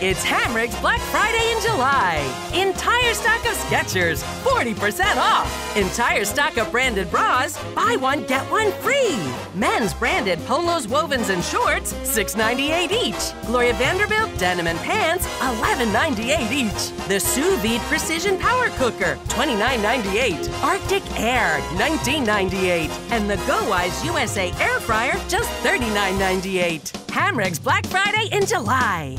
It's Hamrick's Black Friday in July. Entire stock of Skechers, 40% off. Entire stock of branded bras, buy one, get one free. Men's branded polos, wovens, and shorts, $6.98 each. Gloria Vanderbilt denim and pants, $11.98 each. The Sous Vide Precision Power Cooker, $29.98. Arctic Air, $19.98. And the GoWise USA Air Fryer, just $39.98. Hamrick's Black Friday in July.